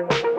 Música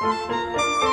Música